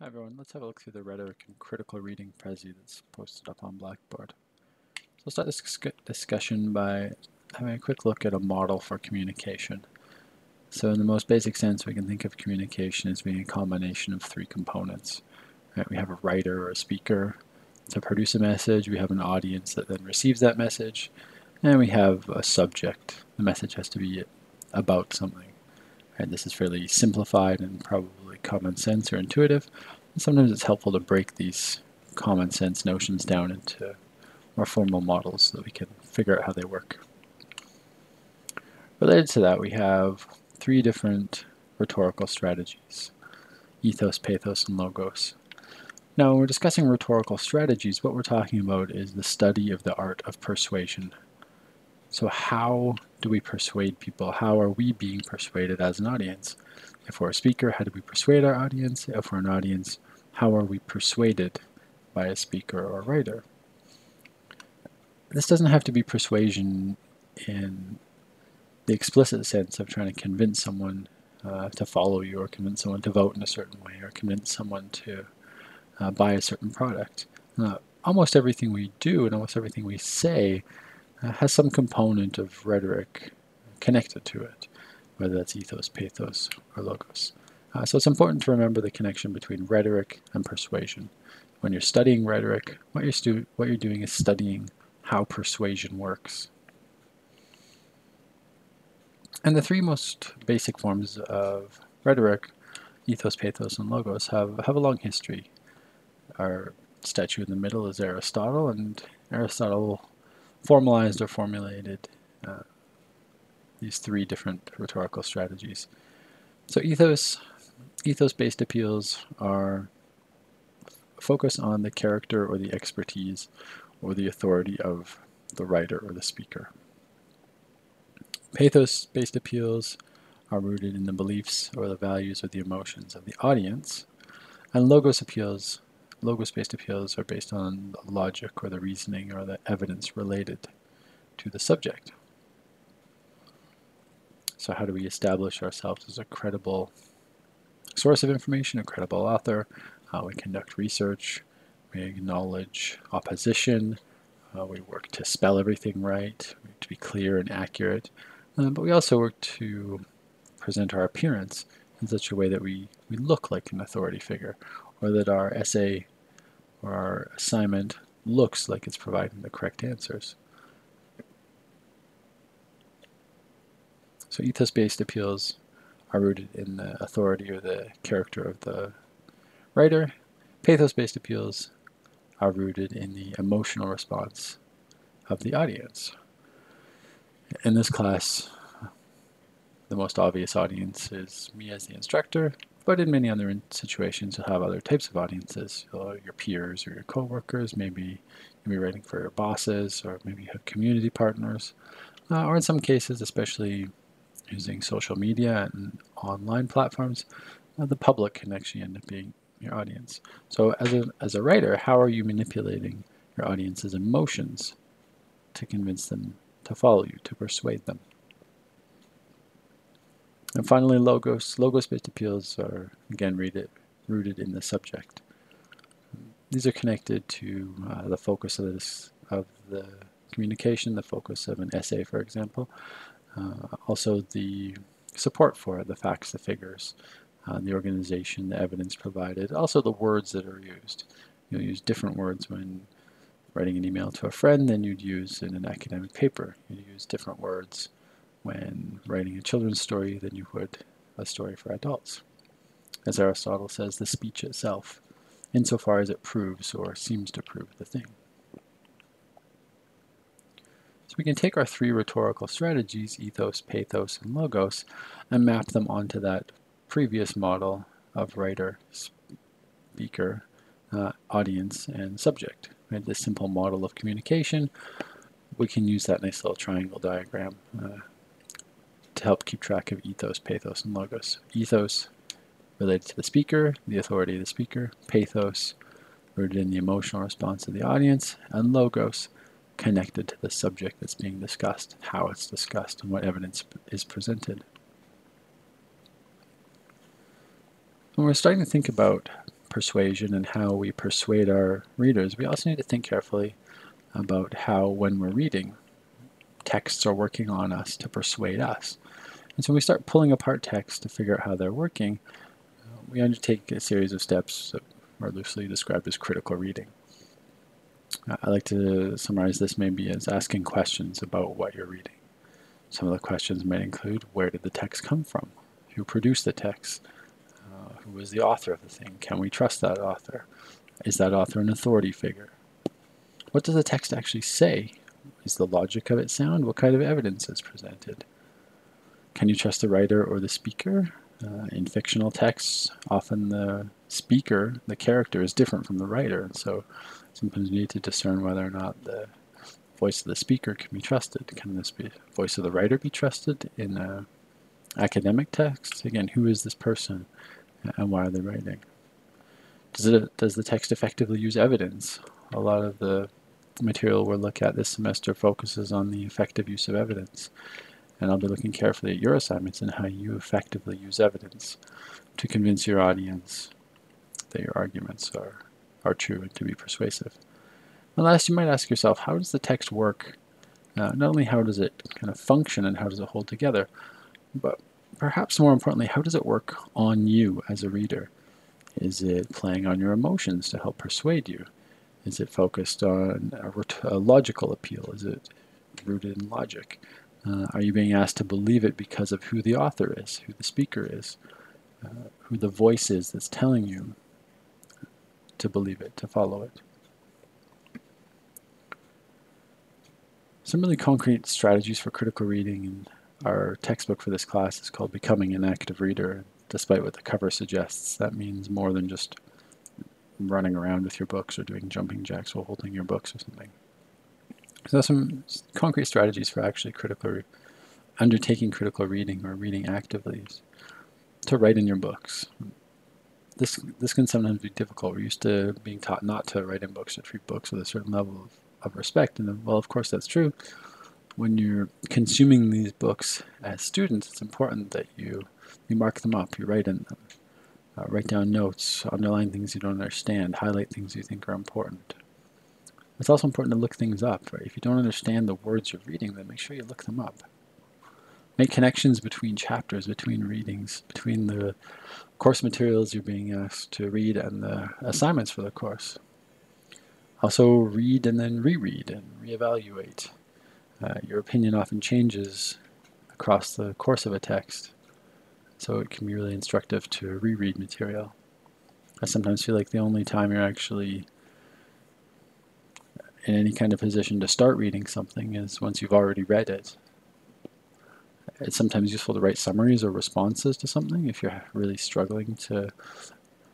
Hi everyone, let's have a look through the rhetoric and critical reading Prezi that's posted up on Blackboard. So we'll start this discussion by having a quick look at a model for communication. So in the most basic sense, we can think of communication as being a combination of three components. Right? We have a writer or a speaker to produce a message, we have an audience that then receives that message, and we have a subject. The message has to be about something. And this is fairly simplified and probably common sense or intuitive. And sometimes it's helpful to break these common sense notions down into more formal models so that we can figure out how they work. Related to that, we have three different rhetorical strategies, ethos, pathos, and logos. Now, when we're discussing rhetorical strategies, what we're talking about is the study of the art of persuasion. So how do we persuade people? How are we being persuaded as an audience? If we're a speaker, how do we persuade our audience? If we're an audience, how are we persuaded by a speaker or writer? This doesn't have to be persuasion in the explicit sense of trying to convince someone uh, to follow you or convince someone to vote in a certain way or convince someone to uh, buy a certain product. Uh, almost everything we do and almost everything we say uh, has some component of rhetoric connected to it, whether that's ethos, pathos, or logos. Uh, so it's important to remember the connection between rhetoric and persuasion. When you're studying rhetoric, what you're, what you're doing is studying how persuasion works. And the three most basic forms of rhetoric, ethos, pathos, and logos, have, have a long history. Our statue in the middle is Aristotle, and Aristotle formalized or formulated uh, these three different rhetorical strategies. So ethos, ethos-based appeals are focus on the character or the expertise or the authority of the writer or the speaker. Pathos-based appeals are rooted in the beliefs or the values or the emotions of the audience, and logos appeals Logos-based appeals are based on the logic or the reasoning or the evidence related to the subject. So how do we establish ourselves as a credible source of information, a credible author? Uh, we conduct research, we acknowledge opposition, uh, we work to spell everything right, to be clear and accurate, uh, but we also work to present our appearance in such a way that we, we look like an authority figure or that our essay or our assignment looks like it's providing the correct answers. So ethos-based appeals are rooted in the authority or the character of the writer. Pathos-based appeals are rooted in the emotional response of the audience. In this class, the most obvious audience is me as the instructor, but in many other situations, you'll have other types of audiences. Your peers or your coworkers, maybe you'll be writing for your bosses, or maybe you have community partners, uh, or in some cases, especially using social media and online platforms, uh, the public can actually end up being your audience. So as a, as a writer, how are you manipulating your audience's emotions to convince them to follow you, to persuade them? And finally, logos. Logos-based appeals are, again, rooted, rooted in the subject. These are connected to uh, the focus of, this, of the communication, the focus of an essay, for example. Uh, also the support for it, the facts, the figures, uh, the organization, the evidence provided, also the words that are used. You'll use different words when writing an email to a friend than you'd use in an academic paper. You'd use different words when writing a children's story than you would a story for adults. As Aristotle says, the speech itself, insofar as it proves or seems to prove the thing. So we can take our three rhetorical strategies, ethos, pathos, and logos, and map them onto that previous model of writer, speaker, uh, audience, and subject. Right? This simple model of communication, we can use that nice little triangle diagram uh, to help keep track of ethos, pathos, and logos. Ethos related to the speaker, the authority of the speaker, pathos rooted in the emotional response of the audience, and logos connected to the subject that's being discussed, how it's discussed, and what evidence is presented. When we're starting to think about persuasion and how we persuade our readers, we also need to think carefully about how, when we're reading, texts are working on us to persuade us. And so when we start pulling apart texts to figure out how they're working, we undertake a series of steps that are loosely described as critical reading. I like to summarize this maybe as asking questions about what you're reading. Some of the questions might include, where did the text come from? Who produced the text? Uh, who was the author of the thing? Can we trust that author? Is that author an authority figure? What does the text actually say? Is the logic of it sound? What kind of evidence is presented? Can you trust the writer or the speaker? Uh, in fictional texts, often the speaker, the character, is different from the writer, and so sometimes you need to discern whether or not the voice of the speaker can be trusted. Can this be voice of the writer be trusted in a academic text? Again, who is this person and why are they writing? Does it does the text effectively use evidence? A lot of the material we'll look at this semester focuses on the effective use of evidence. And I'll be looking carefully at your assignments and how you effectively use evidence to convince your audience that your arguments are, are true and to be persuasive. And last, you might ask yourself, how does the text work? Uh, not only how does it kind of function and how does it hold together, but perhaps more importantly, how does it work on you as a reader? Is it playing on your emotions to help persuade you? Is it focused on a, a logical appeal? Is it rooted in logic? Uh, are you being asked to believe it because of who the author is, who the speaker is, uh, who the voice is that's telling you to believe it, to follow it? Some really concrete strategies for critical reading and our textbook for this class is called Becoming an Active Reader. Despite what the cover suggests, that means more than just running around with your books or doing jumping jacks while holding your books or something. So some concrete strategies for actually critical, undertaking critical reading or reading actively to write in your books. This this can sometimes be difficult. We're used to being taught not to write in books or treat books with a certain level of, of respect. And well, of course, that's true. When you're consuming these books as students, it's important that you you mark them up, you write in them. Uh, write down notes, underline things you don't understand, highlight things you think are important. It's also important to look things up. Right? If you don't understand the words you're reading, then make sure you look them up. Make connections between chapters, between readings, between the course materials you're being asked to read and the assignments for the course. Also read and then reread and reevaluate. Uh, your opinion often changes across the course of a text. So it can be really instructive to reread material. I sometimes feel like the only time you're actually in any kind of position to start reading something is once you've already read it. It's sometimes useful to write summaries or responses to something if you're really struggling to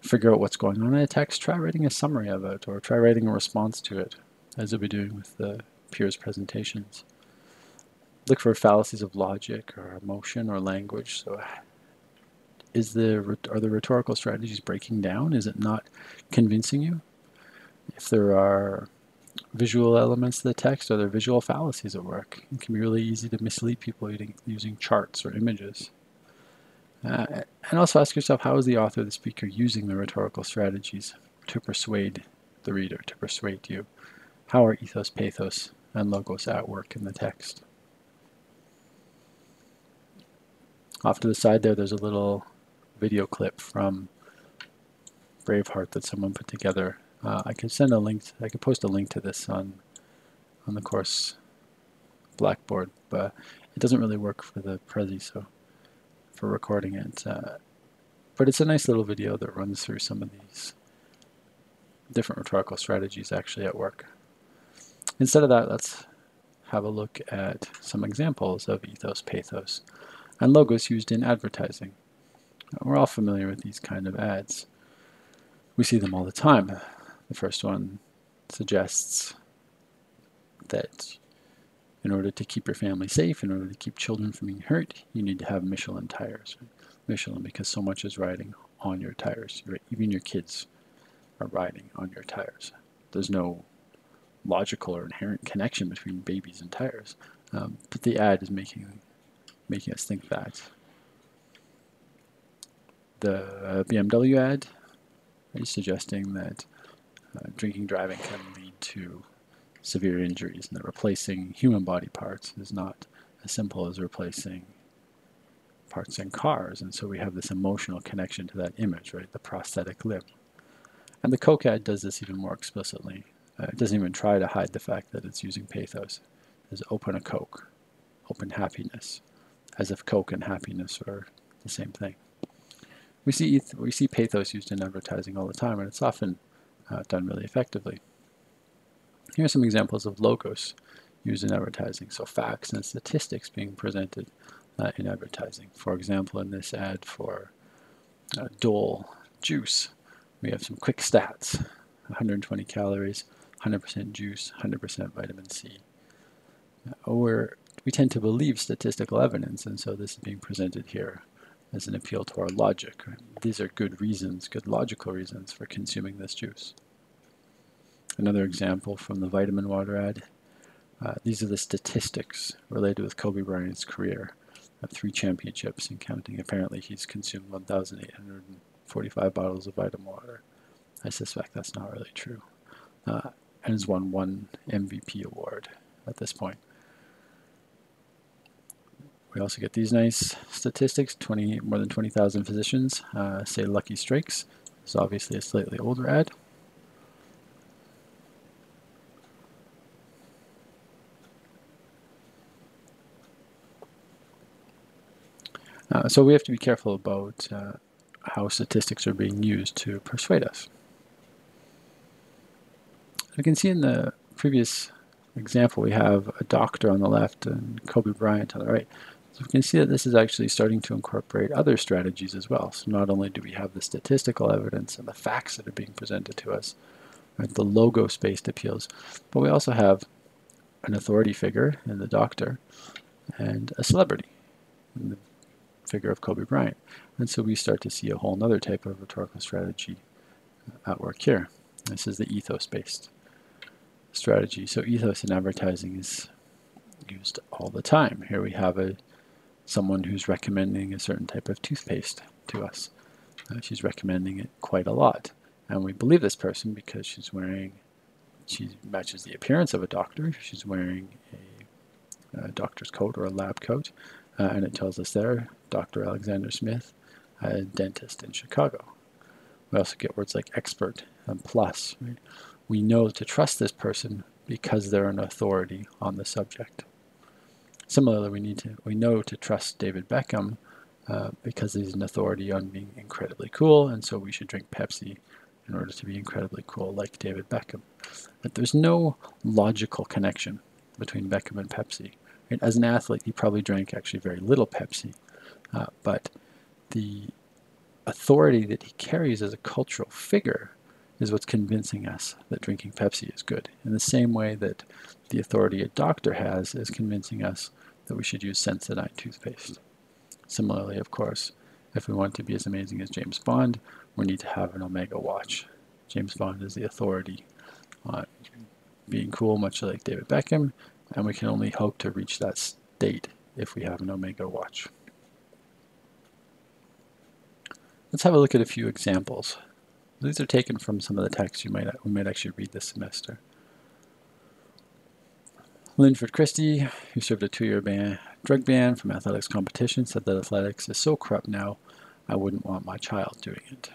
figure out what's going on in a text. Try writing a summary of it or try writing a response to it, as you'll be doing with the peers' presentations. Look for fallacies of logic or emotion or language. So is the are the rhetorical strategies breaking down? Is it not convincing you? If there are visual elements of the text, are there visual fallacies at work? It can be really easy to mislead people using, using charts or images. Uh, and also ask yourself, how is the author, the speaker, using the rhetorical strategies to persuade the reader, to persuade you? How are ethos, pathos, and logos at work in the text? Off to the side there, there's a little video clip from Braveheart that someone put together. Uh, I can send a link. To, I can post a link to this on on the course Blackboard, but it doesn't really work for the Prezi, so for recording it. Uh, but it's a nice little video that runs through some of these different rhetorical strategies actually at work. Instead of that, let's have a look at some examples of ethos, pathos, and logos used in advertising. We're all familiar with these kind of ads. We see them all the time. The first one suggests that in order to keep your family safe, in order to keep children from being hurt, you need to have Michelin tires. Michelin because so much is riding on your tires. Even your kids are riding on your tires. There's no logical or inherent connection between babies and tires, um, but the ad is making making us think that the BMW ad is suggesting that uh, drinking driving can lead to severe injuries and that replacing human body parts is not as simple as replacing parts in cars. And so we have this emotional connection to that image, right? The prosthetic limb. And the Coke ad does this even more explicitly. Uh, it doesn't even try to hide the fact that it's using pathos. It's open a Coke, open happiness, as if Coke and happiness are the same thing. We see we see pathos used in advertising all the time, and it's often uh, done really effectively. Here are some examples of logos used in advertising. So facts and statistics being presented uh, in advertising. For example, in this ad for uh, Dole juice, we have some quick stats, 120 calories, 100% juice, 100% vitamin C. Or we tend to believe statistical evidence, and so this is being presented here as an appeal to our logic. These are good reasons, good logical reasons for consuming this juice. Another example from the vitamin water ad. Uh, these are the statistics related with Kobe Bryant's career of three championships and counting. Apparently he's consumed 1,845 bottles of vitamin water. I suspect that's not really true. Uh, and has won one MVP award at this point. We also get these nice statistics, 20 more than 20,000 physicians uh, say Lucky Strikes. It's obviously a slightly older ad. Uh, so we have to be careful about uh, how statistics are being used to persuade us. You can see in the previous example we have a doctor on the left and Kobe Bryant on the right. So we can see that this is actually starting to incorporate other strategies as well. So not only do we have the statistical evidence and the facts that are being presented to us, right, the logo-based appeals, but we also have an authority figure in the doctor and a celebrity in the figure of Kobe Bryant. And so we start to see a whole other type of rhetorical strategy uh, at work here. This is the ethos-based strategy. So ethos in advertising is used all the time. Here we have a someone who's recommending a certain type of toothpaste to us. Uh, she's recommending it quite a lot. And we believe this person because she's wearing, she matches the appearance of a doctor. She's wearing a, a doctor's coat or a lab coat. Uh, and it tells us there, Dr. Alexander Smith, a dentist in Chicago. We also get words like expert and plus. Right? We know to trust this person because they're an authority on the subject. Similarly, we need to we know to trust David Beckham uh, because he's an authority on being incredibly cool, and so we should drink Pepsi in order to be incredibly cool, like David Beckham. But there's no logical connection between Beckham and Pepsi. As an athlete, he probably drank actually very little Pepsi, uh, but the authority that he carries as a cultural figure is what's convincing us that drinking Pepsi is good. In the same way that the authority a doctor has is convincing us that we should use Sensodyne toothpaste. Similarly, of course, if we want to be as amazing as James Bond, we need to have an Omega watch. James Bond is the authority on being cool, much like David Beckham, and we can only hope to reach that state if we have an Omega watch. Let's have a look at a few examples. These are taken from some of the texts you might we might actually read this semester. Linford Christie, who served a two-year ban, drug ban from athletics competition, said that athletics is so corrupt now, I wouldn't want my child doing it.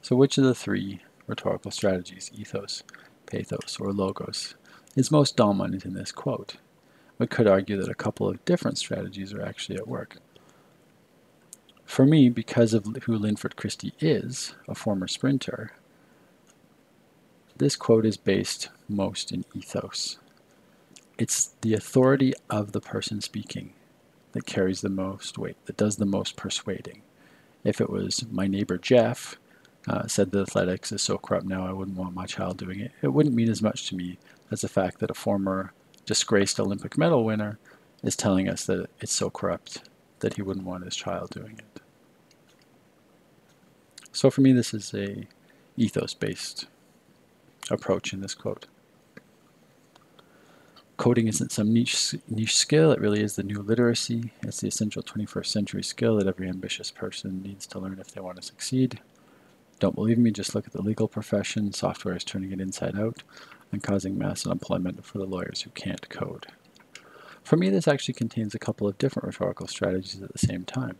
So which of the three rhetorical strategies, ethos, pathos, or logos, is most dominant in this quote? We could argue that a couple of different strategies are actually at work. For me, because of who Linford Christie is, a former sprinter, this quote is based most in ethos. It's the authority of the person speaking that carries the most weight, that does the most persuading. If it was my neighbor Jeff uh, said the athletics is so corrupt now I wouldn't want my child doing it, it wouldn't mean as much to me as the fact that a former disgraced Olympic medal winner is telling us that it's so corrupt that he wouldn't want his child doing it. So for me, this is a ethos-based approach in this quote. Coding isn't some niche, niche skill, it really is the new literacy. It's the essential 21st century skill that every ambitious person needs to learn if they want to succeed. Don't believe me, just look at the legal profession. Software is turning it inside out and causing mass unemployment for the lawyers who can't code. For me, this actually contains a couple of different rhetorical strategies at the same time.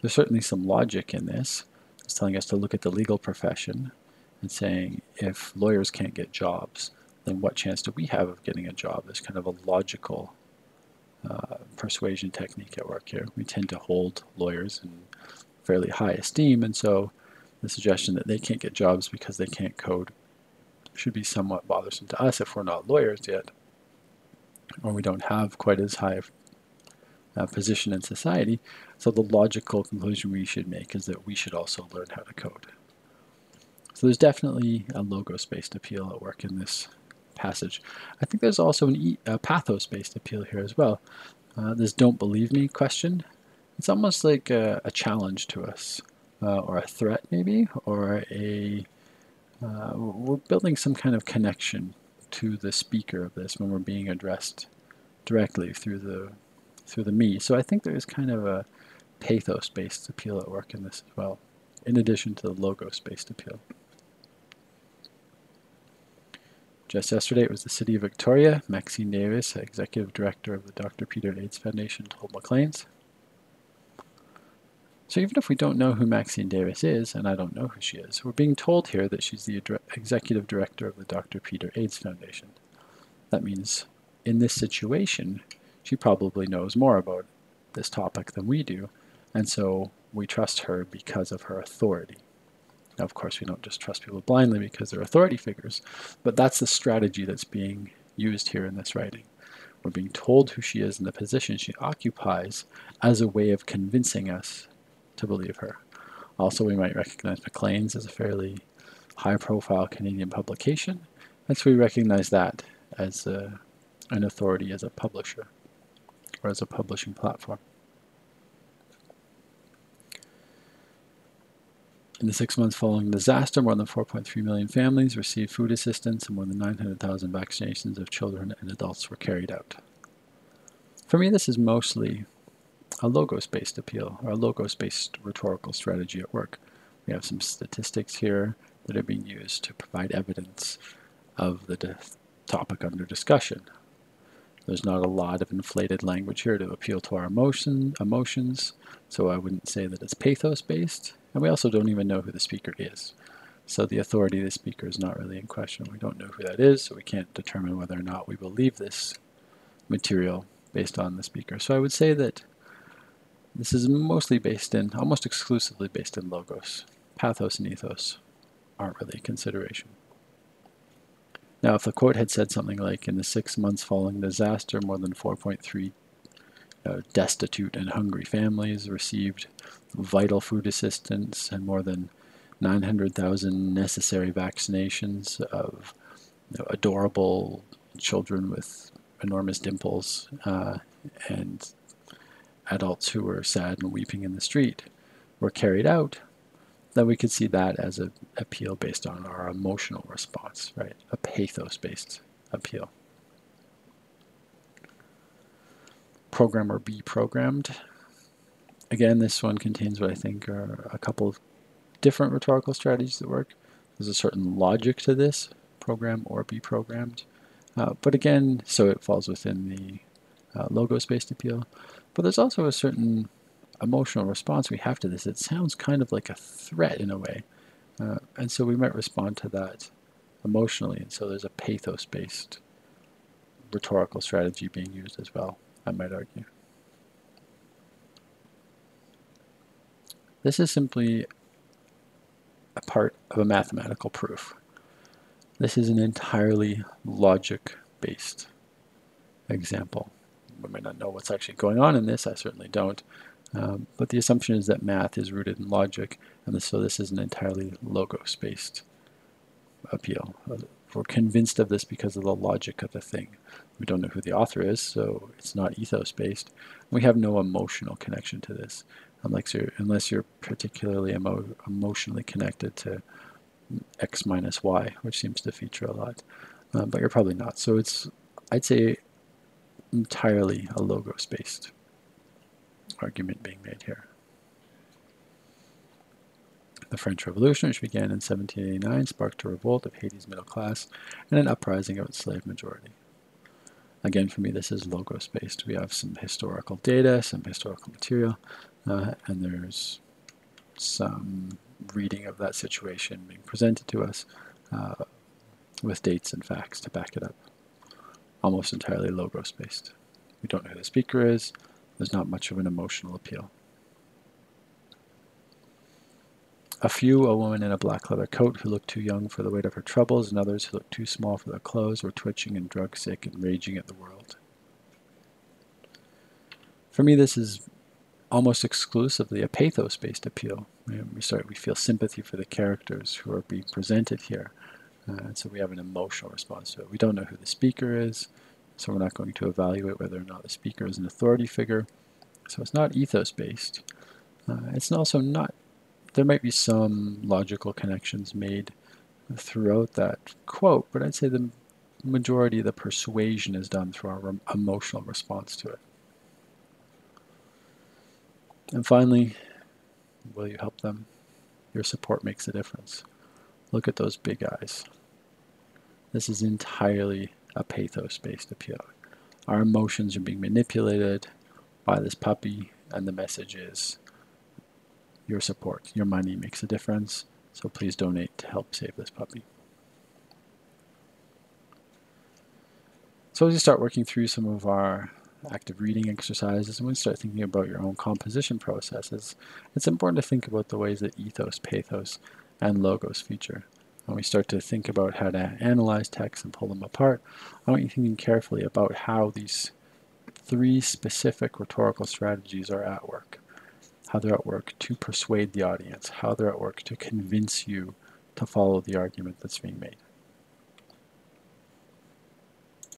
There's certainly some logic in this. It's telling us to look at the legal profession and saying if lawyers can't get jobs, then what chance do we have of getting a job? There's kind of a logical uh, persuasion technique at work here. We tend to hold lawyers in fairly high esteem, and so the suggestion that they can't get jobs because they can't code should be somewhat bothersome to us if we're not lawyers yet, or we don't have quite as high a position in society. So the logical conclusion we should make is that we should also learn how to code. So there's definitely a logos-based appeal at work in this passage. I think there's also an e a pathos-based appeal here as well. Uh, this don't believe me question, it's almost like a, a challenge to us uh, or a threat maybe, or a uh, we're building some kind of connection to the speaker of this when we're being addressed directly through the through the me. So I think there's kind of a pathos-based appeal at work in this as well, in addition to the logos-based appeal. Just yesterday, it was the City of Victoria. Maxine Davis, Executive Director of the Dr. Peter AIDS Foundation, told Maclean's. So even if we don't know who Maxine Davis is, and I don't know who she is, we're being told here that she's the executive director of the Dr. Peter AIDS Foundation. That means in this situation, she probably knows more about this topic than we do, and so we trust her because of her authority. Now, of course, we don't just trust people blindly because they're authority figures, but that's the strategy that's being used here in this writing. We're being told who she is and the position she occupies as a way of convincing us to believe her. Also, we might recognize Maclean's as a fairly high-profile Canadian publication, and so we recognize that as a, an authority as a publisher or as a publishing platform. In the six months following the disaster, more than 4.3 million families received food assistance and more than 900,000 vaccinations of children and adults were carried out. For me, this is mostly a logos-based appeal, or a logos-based rhetorical strategy at work. We have some statistics here that are being used to provide evidence of the topic under discussion. There's not a lot of inflated language here to appeal to our emotion, emotions, so I wouldn't say that it's pathos-based. And we also don't even know who the speaker is. So the authority of the speaker is not really in question. We don't know who that is, so we can't determine whether or not we believe this material based on the speaker. So I would say that this is mostly based in, almost exclusively based in logos. Pathos and ethos aren't really a consideration. Now, if the quote had said something like, in the six months following the disaster, more than 4.3 uh, destitute and hungry families received vital food assistance and more than 900,000 necessary vaccinations of you know, adorable children with enormous dimples uh, and adults who were sad and weeping in the street were carried out, then we could see that as an appeal based on our emotional response, right? A pathos-based appeal. Program or be programmed. Again, this one contains what I think are a couple of different rhetorical strategies that work. There's a certain logic to this, program or be programmed. Uh, but again, so it falls within the uh, logos-based appeal. But there's also a certain emotional response we have to this. It sounds kind of like a threat in a way. Uh, and so we might respond to that emotionally. And so there's a pathos-based rhetorical strategy being used as well, I might argue. This is simply a part of a mathematical proof. This is an entirely logic-based example we may not know what's actually going on in this, I certainly don't. Um, but the assumption is that math is rooted in logic, and so this is an entirely logos-based appeal. We're convinced of this because of the logic of the thing. We don't know who the author is, so it's not ethos-based. We have no emotional connection to this, unless you're, unless you're particularly emo emotionally connected to x minus y, which seems to feature a lot. Um, but you're probably not. So it's, I'd say entirely a logos-based argument being made here. The French Revolution, which began in 1789, sparked a revolt of Haiti's middle class and an uprising of its slave majority. Again, for me, this is logos-based. We have some historical data, some historical material, uh, and there's some reading of that situation being presented to us uh, with dates and facts to back it up. Almost entirely logos-based. We don't know who the speaker is. There's not much of an emotional appeal. A few, a woman in a black leather coat who looked too young for the weight of her troubles, and others who looked too small for their clothes, were twitching and drug sick and raging at the world. For me, this is almost exclusively a pathos-based appeal. We start, we feel sympathy for the characters who are being presented here, uh, and so we have an emotional response to it. We don't know who the speaker is, so we're not going to evaluate whether or not the speaker is an authority figure. So it's not ethos-based. Uh, it's also not there might be some logical connections made throughout that quote, but I'd say the majority of the persuasion is done through our emotional response to it. And finally, will you help them? Your support makes a difference. Look at those big eyes. This is entirely a pathos-based appeal. Our emotions are being manipulated by this puppy, and the message is your support. Your money makes a difference, so please donate to help save this puppy. So as you start working through some of our active reading exercises and when start thinking about your own composition processes, it's important to think about the ways that ethos, pathos, and logos feature. When we start to think about how to analyze texts and pull them apart, I want you thinking carefully about how these three specific rhetorical strategies are at work how they're at work to persuade the audience, how they're at work to convince you to follow the argument that's being made.